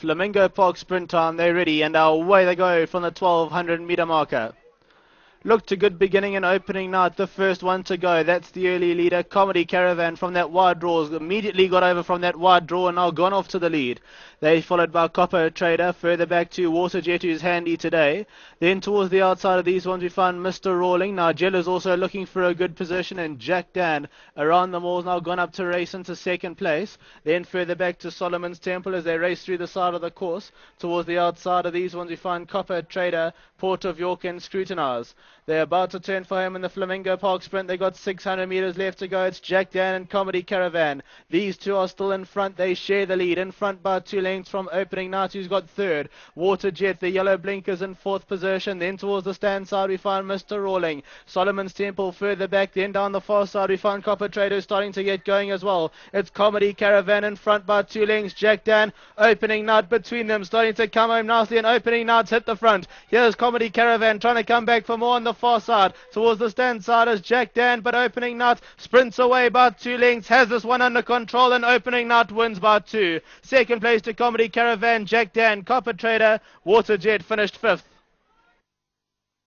Flamingo Park sprint time, they're ready, and away they go from the 1200 meter marker. Looked a good beginning and opening night, the first one to go. That's the early leader, Comedy Caravan from that wide draw. Immediately got over from that wide draw and now gone off to the lead. They followed by Copper Parade, further back to Water Waterjet, who's handy today. Then towards the outside of these ones, we find Mr. Rawling. Nigella is also looking for a good position, and Jack Dan around the malls now gone up to race into second place. Then further back to Solomon's Temple as they race through the side of the course. Towards the outside of these ones, we find Copper Parade, Port of York, and Scrutinize. They're about to turn for him in the Flamingo Park sprint. They've got 600 meters left to go. It's Jack Dan and Comedy Caravan. These two are still in front. They share the lead in front by two lengths from opening night. Who's got third? Water Jet, the yellow blinkers in fourth position. Then towards the stand side we find Mr. Rawling. Solomon's Temple further back. Then down the far side we find Copper Parade starting to get going as well. It's Comedy Caravan in front by two lengths. Jack Dan opening night between them starting to come home nicely and opening nights hit the front. Here's Comedy Caravan trying to come back for more on the far side. Towards the stand side is Jack Dan, but opening night sprints away by two lengths, has this one under control, and opening night wins by two. Second place to Comedy Caravan, Jack Dan, Copper Parade, Waterjet finished fifth.